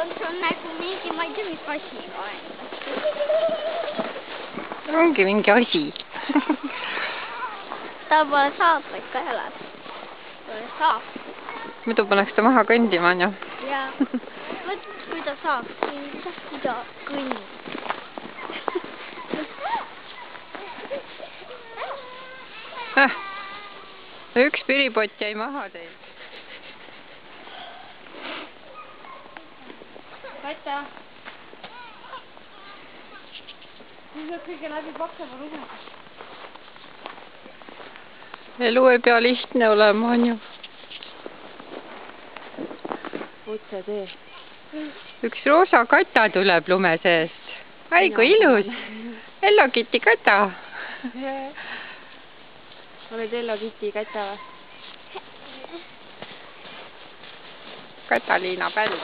on sul nagu mingi, ma ei tea, mis asi on. ongi mingi asi ta pole saapaid ka jalad. pole saap muidu paneks ta maha kõndima, onju. ja vot kui ta kõndida, kui ta kõnnib. üks piripott jäi maha teil. Kata. nüüd peab kõige läbi pakkama lumega. elu ei pea lihtne olema, onju. otsetee. üks roosa kata tuleb lume seest. ai kui ilus. Hello Kitty kata. oled Hello Kitty kata või? Kataliina Pälv.